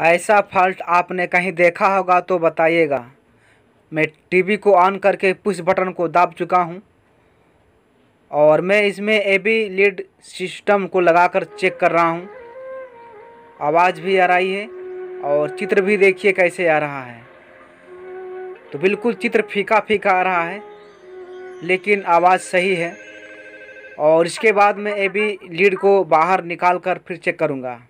ऐसा फॉल्ट आपने कहीं देखा होगा तो बताइएगा। मैं टीवी को ऑन करके पुश बटन को दाब चुका हूँ और मैं इसमें ए बी लीड सिस्टम को लगाकर चेक कर रहा हूँ। आवाज़ भी आ रही है और चित्र भी देखिए कैसे आ रहा है। तो बिल्कुल चित्र फीका फीका आ रहा है, लेकिन आवाज़ सही है और इसके बाद मैं ए बी लीड को बाहर निकाल कर फिर चेक करूँगा।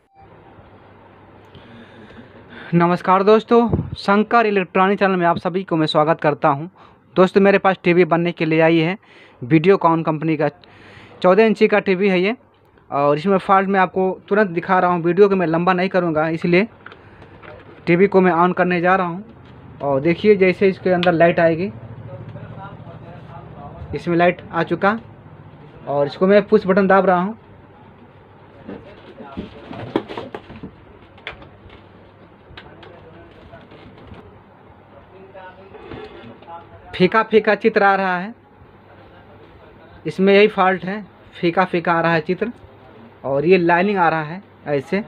नमस्कार दोस्तों, शंकर इलेक्ट्रॉनिक चैनल में आप सभी को मैं स्वागत करता हूँ। दोस्तों, मेरे पास टीवी बनने के लिए आई है, वीडियोकॉन कंपनी का, चौदह इंची का टीवी है ये। और इसमें फॉल्ट मैं आपको तुरंत दिखा रहा हूँ, वीडियो को मैं लंबा नहीं करूँगा, इसलिए टीवी को मैं ऑन करने जा रहा हूँ। और देखिए, जैसे इसके अंदर लाइट आएगी, इसमें लाइट आ चुका। और इसको मैं पुश बटन दाब रहा हूँ। फीका फीका चित्र आ रहा है। इसमें यही फॉल्ट है। फीका फीका आ रहा है चित्र। और ये लाइनिंग आ रहा है, ऐसे।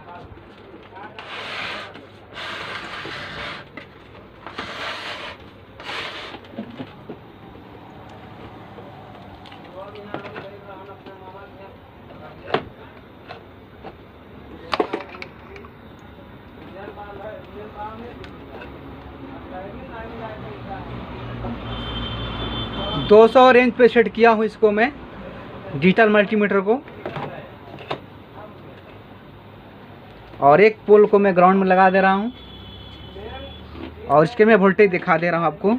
दो सौ रेंज पे सेट किया हूँ इसको मैं डिजिटल मल्टीमीटर को। और एक पोल को मैं ग्राउंड में लगा दे रहा हूँ। और इसके मैं वोल्टेज दिखा दे रहा हूँ आपको।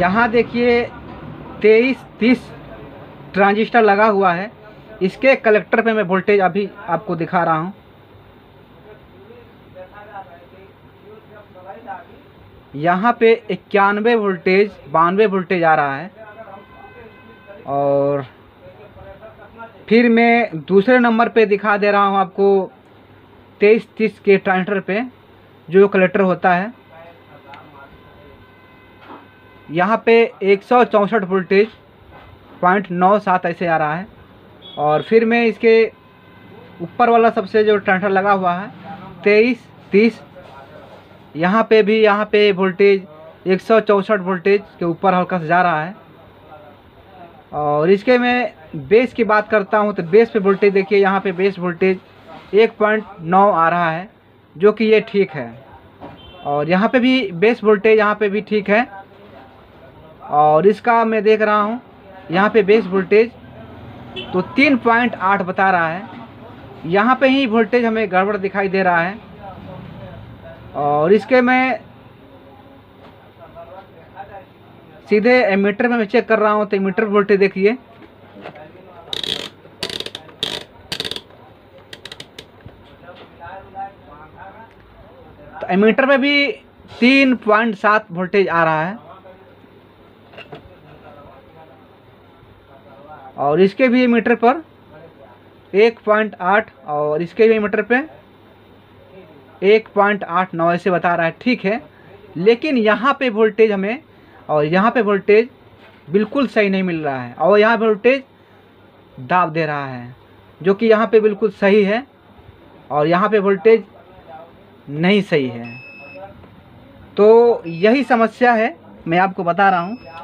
यहाँ देखिए तेईस तीस ट्रांजिस्टर लगा हुआ है। इसके कलेक्टर पे मैं वोल्टेज अभी आपको दिखा रहा हूँ। यहाँ पे इक्यानवे वोल्टेज बानवे वोल्टेज आ रहा है। और फिर मैं दूसरे नंबर पे दिखा दे रहा हूँ आपको तेईस तीस के ट्रांजिस्टर पे, जो कलेक्टर होता है। यहाँ पे एक सौ चौंसठ वोल्टेज पॉइंट नौ सात ऐसे आ रहा है। और फिर मैं इसके ऊपर वाला सबसे जो ट्रांसफ़र लगा हुआ है, तेईस, तीस, यहाँ पे भी, यहाँ पे वोल्टेज एक सौ चौंसठ वोल्टेज के ऊपर हल्का से जा रहा है। और इसके मैं बेस की बात करता हूँ तो बेस पे वोल्टेज देखिए, यहाँ पे बेस वोल्टेज एक पॉइंट नौ आ रहा है, जो कि ये ठीक है। और यहाँ पे भी बेस वोल्टेज यहाँ पे भी ठीक है। और इसका मैं देख रहा हूँ, यहाँ पे बेस वोल्टेज तो तीन पॉइंट आठ बता रहा है। यहाँ पे ही वोल्टेज हमें गड़बड़ दिखाई दे रहा है। और इसके मैं सीधे एमीटर में मैं चेक कर रहा हूँ तो एमीटर वोल्टेज देखिए। तो एमीटर में भी तीन पॉइंट सात वोल्टेज आ रहा है। और इसके भी मीटर पर एक पॉइंट आठ और इसके भी मीटर पे एक पॉइंट आठ नौ, ऐसे बता रहा है। ठीक है? लेकिन यहाँ पे वोल्टेज हमें और यहाँ पे वोल्टेज बिल्कुल सही नहीं मिल रहा है और यहाँ वोल्टेज दाब दे रहा है, जो कि यहाँ पे बिल्कुल सही है और यहाँ पे वोल्टेज नहीं सही है। तो यही समस्या है, मैं आपको बता रहा हूँ।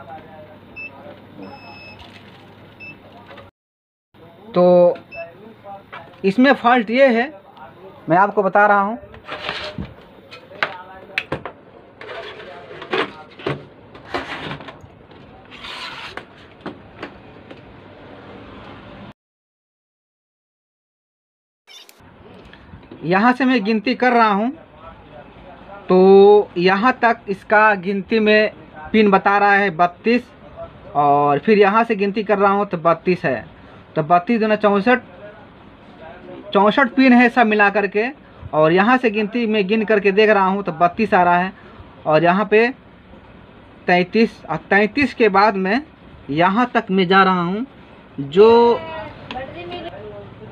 तो इसमें फॉल्ट ये है, मैं आपको बता रहा हूँ। यहाँ से मैं गिनती कर रहा हूँ तो यहाँ तक इसका गिनती में पिन बता रहा है बत्तीस, और फिर यहाँ से गिनती कर रहा हूँ तो बत्तीस है। तो बत्तीस दूना चौंसठ चौंसठ पिन है सब मिला करके, और यहाँ से गिनती में गिन करके देख रहा हूँ तो बत्तीस आ रहा है। और यहाँ पे तैंतीस और तैंतीस के बाद में यहाँ तक मैं जा रहा हूँ, जो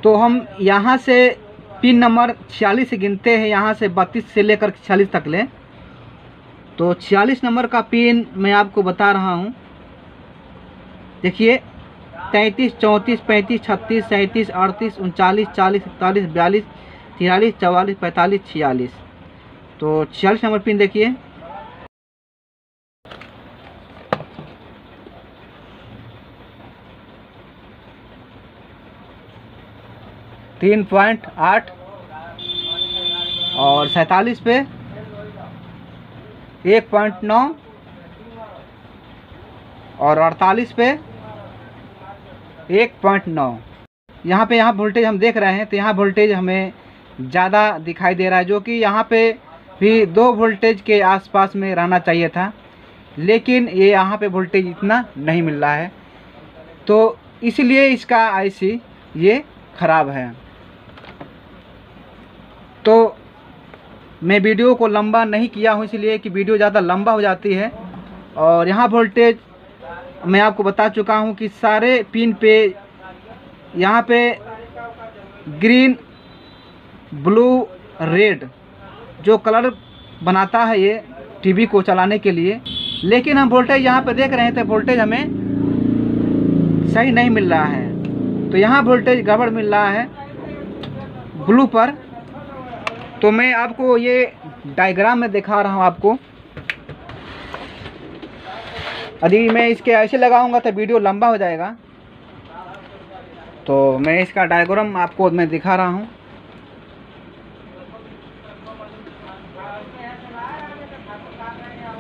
तो हम यहाँ से पिन नंबर छियालीस से गिनते हैं, यहाँ से बत्तीस से लेकर छियालीस तक ले। तो छियालीस नंबर का पिन मैं आपको बता रहा हूँ। देखिए तैंतीस, चौंतीस, पैंतीस, छत्तीस, सैंतीस, अड़तीस, उनचालीस, चालीस, इकतालीस, बयालीस, तिरालीस, चवालीस, पैंतालीस, छियालीस। तो छियालीस नंबर पिन देखिए। तीन पॉइंट आठ और सैतालीस पे एक पॉइंट नौ और अड़तालीस पे एक पॉइंट नौ। यहाँ पे यहाँ वोल्टेज हम देख रहे हैं तो यहाँ वोल्टेज हमें ज़्यादा दिखाई दे रहा है, जो कि यहाँ पे भी दो वोल्टेज के आसपास में रहना चाहिए था, लेकिन ये यहाँ पे वोल्टेज इतना नहीं मिल रहा है। तो इसलिए इसका आईसी ये ख़राब है। तो मैं वीडियो को लंबा नहीं किया हूँ, इसलिए कि वीडियो ज़्यादा लंबा हो जाती है, और यहाँ वोल्टेज मैं आपको बता चुका हूँ कि सारे पिन पे यहाँ पे ग्रीन, ब्लू, रेड जो कलर बनाता है ये टीवी को चलाने के लिए। लेकिन हम वोल्टेज यहाँ पे देख रहे हैं तो वोल्टेज हमें सही नहीं मिल रहा है। तो यहाँ वोल्टेज गड़बड़ मिल रहा है ब्लू पर। तो मैं आपको ये डायग्राम में दिखा रहा हूँ आपको। यदि मैं इसके ऐसे लगाऊँगा तो वीडियो लंबा हो जाएगा। तो मैं इसका डायग्राम आपको मैं दिखा रहा हूँ।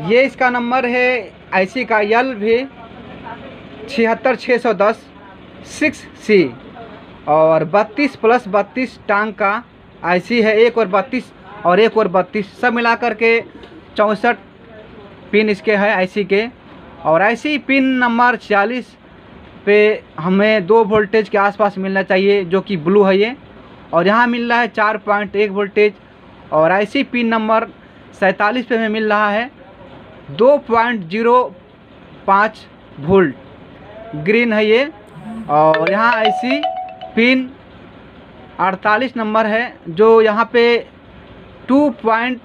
ये इसका नंबर है आईसी का यल भी छिहत्तर छः सौ दस सिक्स सी और बत्तीस प्लस बत्तीस टांग का आईसी है, एक और बत्तीस और एक और बत्तीस, सब मिलाकर के चौंसठ पिन इसके है आईसी के। और आईसी पिन नंबर छियालीस पे हमें दो वोल्टेज के आसपास मिलना चाहिए, जो कि ब्लू है ये। और यहाँ मिल रहा है चार पॉइंट एक वोल्टेज और आईसी पिन नंबर सैंतालीस पे हमें मिल रहा है दो पॉइंट ज़ीरो पाँच वोल्ट ग्रीन है ये। और यहाँ ऐसी पिन अड़तालीस नंबर है, जो यहाँ पे टू पॉइंट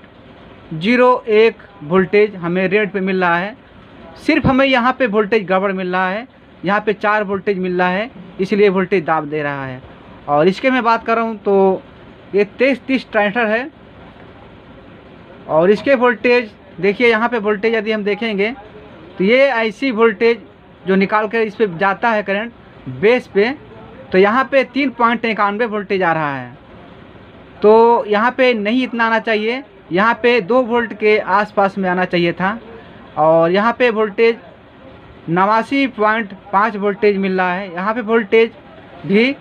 ज़ीरो एक वोल्टेज हमें रेड पे मिल रहा है। सिर्फ़ हमें यहाँ पे वोल्टेज गड़बड़ मिल रहा है, यहाँ पे चार वोल्टेज मिल रहा है, इसलिए वोल्टेज दाब दे रहा है। और इसके मैं बात कर रहा हूँ तो ये तेईस तीस ट्रांसफ़र है। और इसके वोल्टेज देखिए यहाँ पे वोल्टेज यदि हम देखेंगे तो ये ऐसी वोल्टेज जो निकाल कर इस पर जाता है करंट बेस पे तो यहाँ पे तीन पॉइंट इक्यानवे वोल्टेज आ रहा है। तो यहाँ पे नहीं इतना आना चाहिए, यहाँ पे दो वोल्ट के आसपास में आना चाहिए था। और यहाँ पे वोल्टेज नवासी पॉइंट पाँच वोल्टेज मिल रहा है। यहाँ पे वोल्टेज भी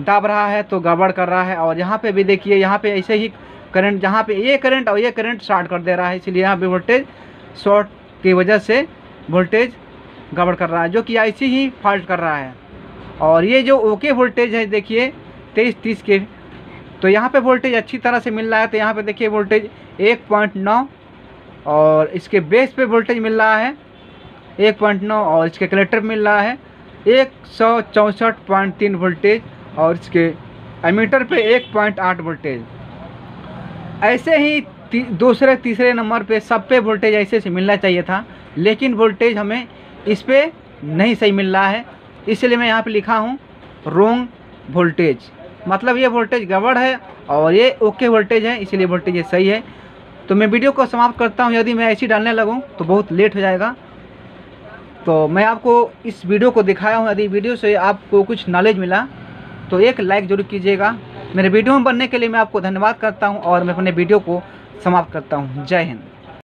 दाब रहा है तो गड़बड़ कर रहा है। और यहाँ पे भी देखिए, यहाँ पे ऐसे ही करंट जहाँ पे ये करंट और ये करंट शॉर्ट कर दे रहा है, इसलिए यहाँ पे वोल्टेज शॉर्ट की वजह से वोल्टेज गड़बड़ कर रहा है, जो कि ऐसे ही फॉल्ट कर रहा है। और ये जो ओके वोल्टेज है, देखिए, तेईस तीस के तो यहाँ पे वोल्टेज अच्छी तरह से मिल रहा है तो यहाँ पे देखिए वोल्टेज एक पॉइंट नौ और इसके बेस पे वोल्टेज मिल रहा है एक पॉइंट नौ और इसके कलेक्टर मिल रहा है एक सौ चौंसठ पॉइंट तीन वोल्टेज और इसके एमीटर पे एक पॉइंट आठ वोल्टेज ऐसे ही ती, दूसरे तीसरे नंबर पे सब पे वोल्टेज ऐसे से मिलना चाहिए था लेकिन वोल्टेज हमें इस पर नहीं सही मिल रहा है। इसलिए मैं यहाँ पे लिखा हूँ रोंग वोल्टेज मतलब ये वोल्टेज गड़बड़ है और ये ओके वोल्टेज है इसलिए वोल्टेज ये सही है। तो मैं वीडियो को समाप्त करता हूँ। यदि मैं ऐसी डालने लगूँ तो बहुत लेट हो जाएगा। तो मैं आपको इस वीडियो को दिखाया हूँ। यदि वीडियो से आपको कुछ नॉलेज मिला तो एक लाइक ज़रूर कीजिएगा। मेरे वीडियो में बनने के लिए मैं आपको धन्यवाद करता हूँ और मैं अपने वीडियो को समाप्त करता हूँ। जय हिंद।